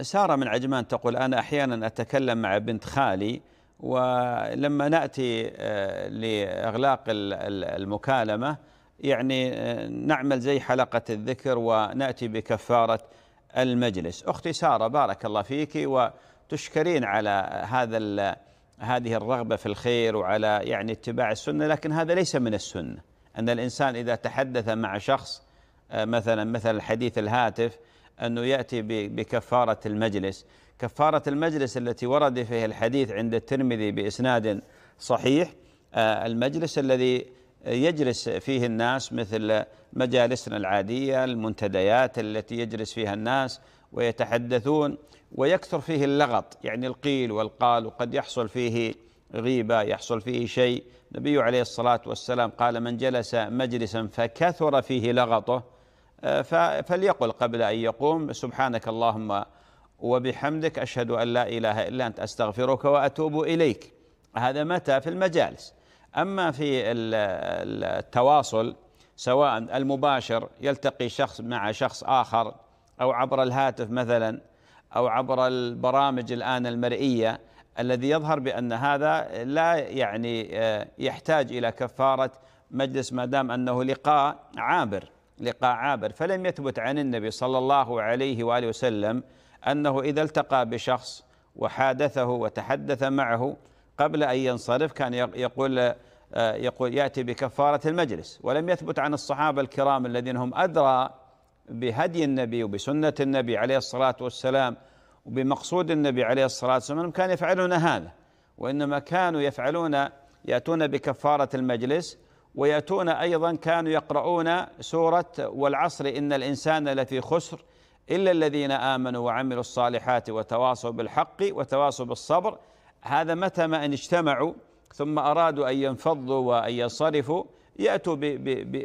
سارة من عجمان تقول أنا أحيانا أتكلم مع بنت خالي ولما نأتي آه، لإغلاق المكالمة يعني آه، نعمل زي حلقة الذكر ونأتي بكفارة المجلس. أختي سارة بارك الله فيك وتشكرين على هذا هذه الرغبة في الخير وعلى يعني اتباع السنة لكن هذا ليس من السنة. أن الإنسان إذا تحدث مع شخص آه، مثلا مثل الحديث الهاتف أنه يأتي بكفارة المجلس. كفارة المجلس التي ورد فيها الحديث عند الترمذي بإسناد صحيح آه، المجلس الذي يجلس فيه الناس مثل مجالسنا العادية المنتديات التي يجلس فيها الناس ويتحدثون ويكثر فيه اللغط يعني القيل والقال وقد يحصل فيه غيبة يحصل فيه شيء. النبي عليه الصلاة والسلام قال من جلس مجلسا فكثر فيه لغطه فليقل قبل أن يقوم. سبحانك اللهم وبحمدك أشهد أن لا إله إلا أنت أستغفرك وأتوب إليك. هذا متى؟ في المجالس. أما في التواصل سواء المباشر يلتقي شخص مع شخص آخر أو عبر الهاتف مثلا أو عبر البرامج الآن المرئية الذي يظهر بأن هذا لا يعني آه، يحتاج إلى كفارة مجلس ما دام أنه لقاء عابر. لقاء عابر فلم يثبت عن النبي صلى الله عليه وآله وسلم أنه إذا التقى بشخص وحادثه وتحدث معه قبل أن ينصرف كان يقول آه، يقول يأتي بكفارة المجلس. ولم يثبت عن الصحابة الكرام الذين هم أدرى بهدي النبي وبسنة النبي عليه الصلاة والسلام وبمقصود النبي عليه الصلاة والسلام كانوا يفعلون هذا. وإنما كانوا يفعلون يأتون بكفارة المجلس ويأتون أيضا كانوا يقرؤون سورة والعصر إن الإنسان لفي خسر إلا الذين آمنوا وعملوا الصالحات وتواصوا بالحق وتواصوا بالصبر. هذا متى ما إن اجتمعوا ثم أرادوا أن ينفضوا وأن ينصرفوا يأتوا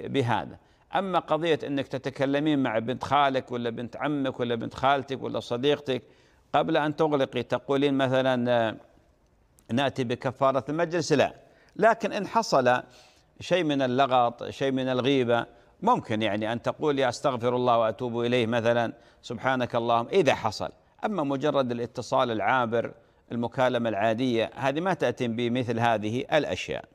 بهذا. أما قضية أنك تتكلمين مع بنت خالك ولا بنت عمك ولا بنت خالتك ولا صديقتك قبل أن تغلقي تقولين مثلا نأتي بكفارة المجلس لا. لكن إن حصل شيء من اللغط شيء من الغيبة. ممكن يعني أن تقول يا أستغفر الله وأتوب إليه مثلا سبحانك اللهم إذا حصل. أما مجرد الاتصال العابر المكالمة العادية هذه ما تأتي بمثل هذه الأشياء.